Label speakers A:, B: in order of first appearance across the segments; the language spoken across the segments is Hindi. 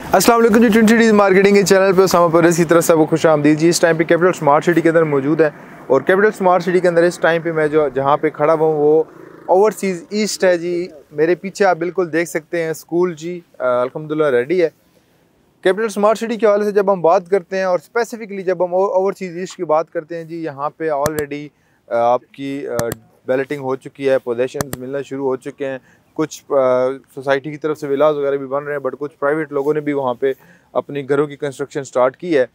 A: Aslam ji twin cities marketing के चैनल पे उसामा परस की तरफ़ से आपको खुश आमदीद जी। इस टाइम पे कैपिटल स्मार्ट सिटी के अंदर मौजूद है और कैपिटल स्मार्ट सिटी के अंदर इस टाइम पे मैं जो, जहाँ पे खड़ा हुआ वो ओवरसीज़ ईस्ट है जी। मेरे पीछे आप बिल्कुल देख सकते हैं स्कूल जी अलहमदिल्ला रेडी है। कैपिटल स्मार्ट सिटी के हवाले से जब हम बात करते हैं और स्पेसिफिकली जब हम ओवरसीज़ ईस्ट की बात करते हैं जी, यहाँ पे ऑलरेडी आपकी बैलेटिंग हो चुकी है पोजेशन मिलना शुरू हो चुके हैं। कुछ सोसाइटी की तरफ़ से विलास वगैरह भी बन रहे हैं बट कुछ प्राइवेट लोगों ने भी वहाँ पे अपनी घरों की कंस्ट्रक्शन स्टार्ट की है।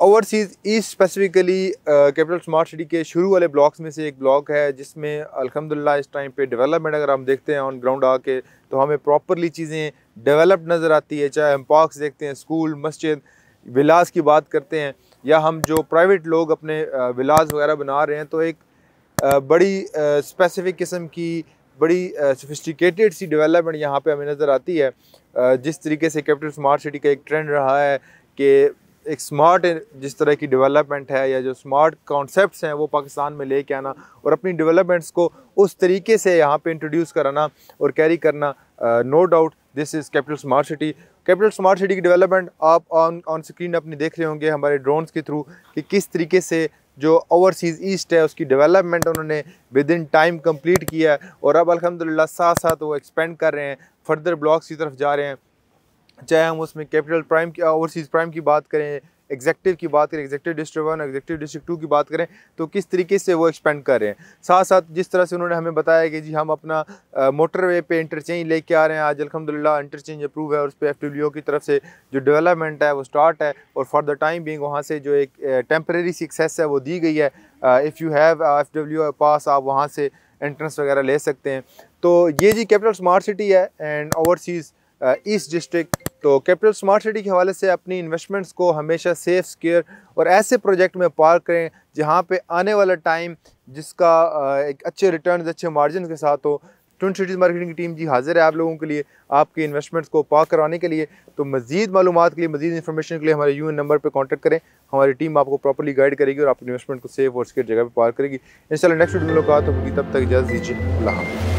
A: Overseas east specifically capital smart city के शुरू वाले ब्लॉक्स में से एक ब्लॉक है, जिसमें अल्हम्दुलिल्लाह इस टाइम पे डेवलपमेंट अगर हम देखते हैं ऑन ग्राउंड आके तो हमें प्रॉपरली चीज़ें डेवलप नज़र आती है, चाहे हम पार्क्स देखते हैं स्कूल मस्जिद विलास की बात करते हैं, या हम जो प्राइवेट लोग अपने विलास वगैरह बना रहे हैं तो एक बड़ी स्पेसिफिक किस्म की बड़ी सोफिस्टिकेटेड सी डेवलपमेंट यहाँ पे हमें नज़र आती है। जिस तरीके से कैपिटल स्मार्ट सिटी का एक ट्रेंड रहा है कि एक स्मार्ट जिस तरह की डेवलपमेंट है या जो स्मार्ट कॉन्सेप्ट्स हैं वो पाकिस्तान में लेके आना और अपनी डेवलपमेंट्स को उस तरीके से यहाँ पे इंट्रोड्यूस कराना और कैरी करना no doubt this is capital smart city capital smart city की डेवलपमेंट आप ऑन ऑन स्क्रीन अपनी देख रहे होंगे हमारे ड्रोन्स के थ्रू कि किस तरीके से जो ओवरसीज़ ईस्ट है, उसकी डेवलपमेंट उन्होंने विद इन टाइम कंप्लीट किया है और अब अलहमदिल्ला साथ साथ वो एक्सपेंड कर रहे हैं फर्दर ब्लॉक्स की तरफ़ जा रहे हैं। चाहे हम उसमें कैपिटल प्राइम की ओवरसीज़ प्राइम की बात करें एग्जेक्टिव की बात करें executive district one executive district two की बात करें तो किस तरीके से वो एक्सपेंड कर रहे हैं? साथ साथ जिस तरह से उन्होंने हमें बताया कि जी हम अपना मोटरवे पे इंटरचेंज लेके आ रहे हैं, आज अलहमदिल्ला इंटरचेंज अप्रूव है और उस पर एफ़ की तरफ़ से जो डेवलपमेंट है वो स्टार्ट है और फॉर द टाइम बिंग वहाँ से जो एक टेम्प्रेरी सक्सेस है वो दी गई है। If you have F W pass आप वहाँ से एंट्रेंस वगैरह ले सकते हैं। तो ये जी कैपिटल स्मार्ट सिटी है एंड ओवरसीज़ ईस्ट डिस्ट्रिक्ट तो कैपिटल स्मार्ट सिटी के हवाले से अपनी इन्वेस्टमेंट्स को हमेशा सेफ़ सिक्योर और ऐसे प्रोजेक्ट में पार्क करें जहाँ पे आने वाला टाइम जिसका एक अच्छे रिटर्न अच्छे मार्जिन के साथ हो। ट्विन सिटीज़ मार्केटिंग की टीम जी हाजिर है आप लोगों के लिए आपके इन्वेस्टमेंट्स को पार्क करवाने के लिए। तो मजीद मालूम के लिए, मजीद इन्फॉर्मेशन के लिए हमारे यू नंबर पर कॉन्टैक्ट करें। हमारी टीम आपको प्रॉपरली गाइड करेगी और आपके इन्वेस्टमेंट को सेफ़ और सिक्योर जगह पर पार करेगी। इन नेक्स्ट वीडियो मुलाकात होगी तब तक इजाज़त दीजिए। अल्लाह